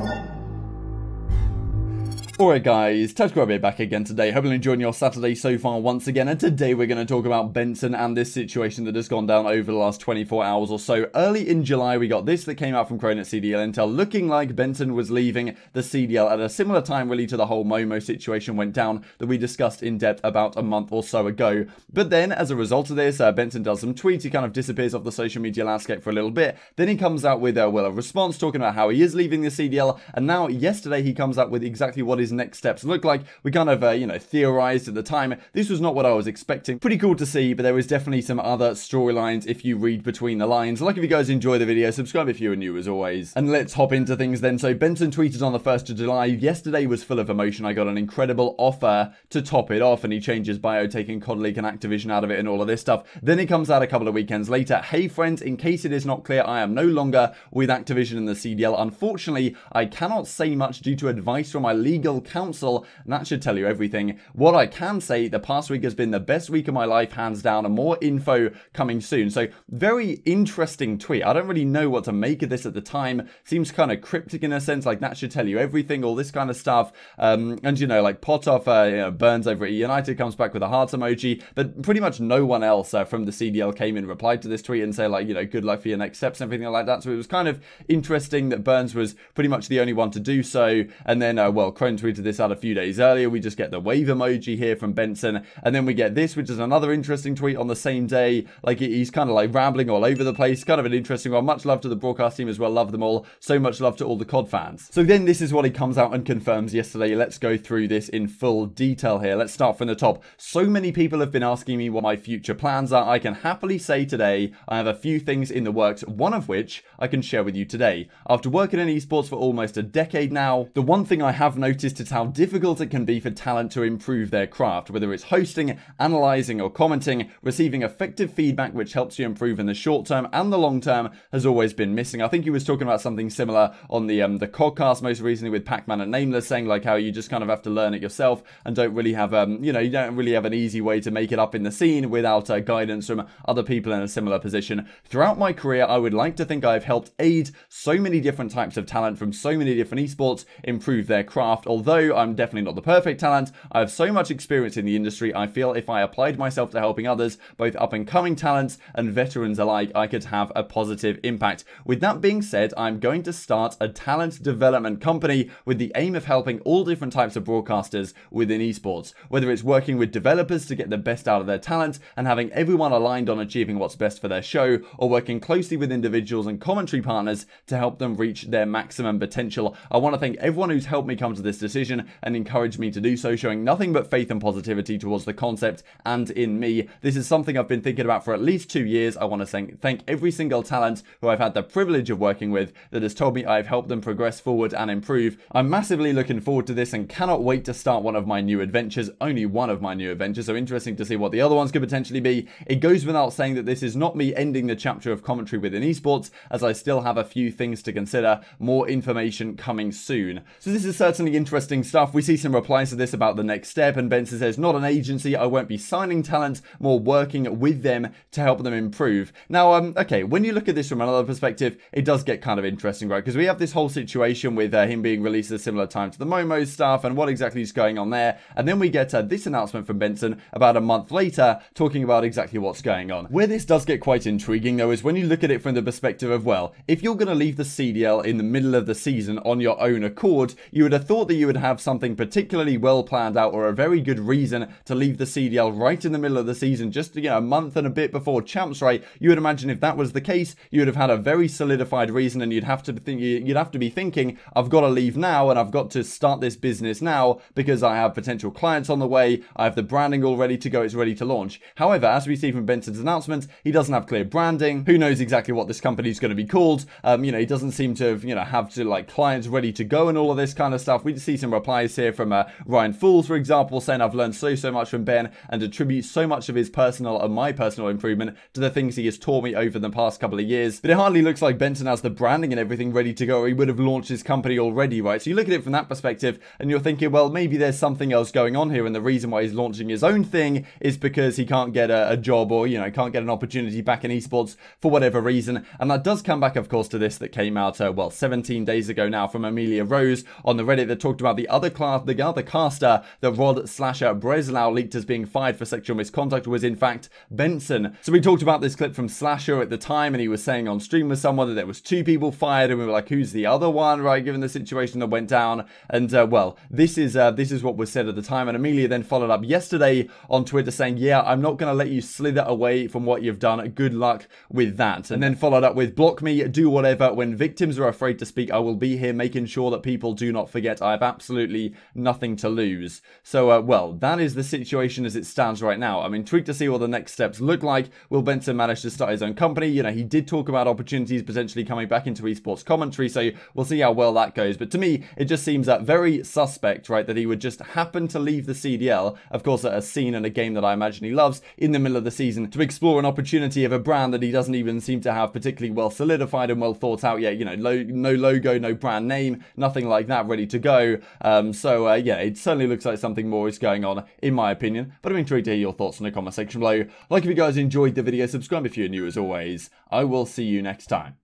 Oh. Alright guys, TacticalRab back again today. Hope you're enjoying your Saturday so far once again. And today we're going to talk about Benson and this situation that has gone down over the last 24 hours or so. Early in July we got this that came out from Crone at CDL Intel looking like Benson was leaving the CDL at a similar time really to the whole Momo situation went down that we discussed in depth about a month or so ago. But then as a result of this, uh, Benson does some tweets. He kind of disappears off the social media landscape for a little bit. Then he comes out with, uh, well, a response talking about how he is leaving the CDL. And now yesterday he comes out with exactly what is his next steps look like. We kind of, uh, you know, theorized at the time. This was not what I was expecting. Pretty cool to see, but there was definitely some other storylines if you read between the lines. Like if you guys enjoy the video, subscribe if you are new as always. And let's hop into things then. So Benson tweeted on the 1st of July, yesterday was full of emotion. I got an incredible offer to top it off and he changes bio taking COD League and Activision out of it and all of this stuff. Then he comes out a couple of weekends later. Hey friends, in case it is not clear, I am no longer with Activision and the CDL. Unfortunately, I cannot say much due to advice from my legal counsel and that should tell you everything. What I can say, the past week has been the best week of my life, hands down, and more info coming soon. So, very interesting tweet. I don't really know what to make of this at the time. Seems kind of cryptic in a sense, like that should tell you everything, all this kind of stuff. Um, and you know, like Potoff uh, you know, burns over at United, comes back with a heart emoji, but pretty much no one else uh, from the CDL came in, replied to this tweet, and say like, you know, good luck for your next steps and everything like that. So it was kind of interesting that Burns was pretty much the only one to do so. And then, uh, well, Crone tweeted this out a few days earlier. We just get the wave emoji here from Benson, and then we get this, which is another interesting tweet on the same day. Like he's kind of like rambling all over the place. Kind of an interesting one. Much love to the broadcast team as well. Love them all. So much love to all the COD fans. So then this is what he comes out and confirms yesterday. Let's go through this in full detail here. Let's start from the top. So many people have been asking me what my future plans are. I can happily say today I have a few things in the works, one of which I can share with you today. After working in esports for almost a decade now, the one thing I have noticed is how difficult it can be for talent to improve their craft, whether it's hosting, analyzing, or commenting, receiving effective feedback which helps you improve in the short term and the long term has always been missing. I think he was talking about something similar on the um, the podcast most recently with Pac-Man and Nameless, saying like how you just kind of have to learn it yourself and don't really have um you know you don't really have an easy way to make it up in the scene without uh, guidance from other people in a similar position. Throughout my career, I would like to think I've helped aid so many different types of talent from so many different esports improve their craft. Although I'm definitely not the perfect talent, I have so much experience in the industry. I feel if I applied myself to helping others, both up and coming talents and veterans alike, I could have a positive impact. With that being said, I'm going to start a talent development company with the aim of helping all different types of broadcasters within esports, whether it's working with developers to get the best out of their talent and having everyone aligned on achieving what's best for their show, or working closely with individuals and commentary partners to help them reach their maximum potential. I want to thank everyone who's helped me come to this decision and encouraged me to do so, showing nothing but faith and positivity towards the concept and in me. This is something I've been thinking about for at least two years. I want to thank every single talent who I've had the privilege of working with that has told me I've helped them progress forward and improve. I'm massively looking forward to this and cannot wait to start one of my new adventures, only one of my new adventures, so interesting to see what the other ones could potentially be. It goes without saying that this is not me ending the chapter of commentary within esports, as I still have a few things to consider, more information coming soon. So this is certainly interesting stuff. We see some replies to this about the next step, and Benson says, not an agency, I won't be signing talent, more working with them to help them improve. Now, um, okay, when you look at this from another perspective, it does get kind of interesting, right? Because we have this whole situation with uh, him being released at a similar time to the Momo stuff and what exactly is going on there. And then we get uh, this announcement from Benson about a month later talking about exactly what's going on. Where this does get quite intriguing, though, is when you look at it from the perspective of, well, if you're going to leave the CDL in the middle of the season on your own accord, you would have thought that you would have something particularly well planned out or a very good reason to leave the CDL right in the middle of the season, just you know, a month and a bit before champs, right? You would imagine if that was the case, you would have had a very solidified reason, and you'd have to think you'd have to be thinking, I've got to leave now, and I've got to start this business now because I have potential clients on the way, I have the branding all ready to go, it's ready to launch. However, as we see from Benson's announcement, he doesn't have clear branding. Who knows exactly what this company is going to be called? Um, you know, he doesn't seem to have, you know have to like clients ready to go and all of this kind of stuff. We see some replies here from uh, Ryan Fools, for example, saying I've learned so, so much from Ben and attribute so much of his personal and my personal improvement to the things he has taught me over the past couple of years. But it hardly looks like Benson has the branding and everything ready to go, or he would have launched his company already, right? So you look at it from that perspective and you're thinking, well, maybe there's something else going on here, and the reason why he's launching his own thing is because he can't get a, a job or, you know, can't get an opportunity back in esports for whatever reason. And that does come back, of course, to this that came out, uh, well, 17 days ago now from Emilia Rose on the Reddit that talked about the other class, the other caster that Rod Slasher Breslau leaked as being fired for sexual misconduct was in fact Benson. So we talked about this clip from Slasher at the time, and he was saying on stream with someone that there was two people fired, and we were like, who's the other one, right? Given the situation that went down, and uh, well, this is uh, this is what was said at the time. And Emilia then followed up yesterday on Twitter saying, yeah, I'm not going to let you slither away from what you've done. Good luck with that. And then followed up with, block me, do whatever. When victims are afraid to speak, I will be here making sure that people do not forget I have absolutely nothing to lose. So, uh, well, that is the situation as it stands right now. I'm intrigued to see what the next steps look like. Will Benson manage to start his own company? You know, he did talk about opportunities potentially coming back into esports commentary, so we'll see how well that goes. But to me, it just seems uh, very suspect, right, that he would just happen to leave the CDL, of course, at a scene and a game that I imagine he loves, in the middle of the season to explore an opportunity of a brand that he doesn't even seem to have particularly well solidified and well thought out yet. You know, lo- no logo, no brand name, nothing like that ready to go. Um, so, uh, yeah, it certainly looks like something more is going on, in my opinion. But I'm intrigued to hear your thoughts in the comment section below. Like if you guys enjoyed the video, subscribe if you're new as always. I will see you next time.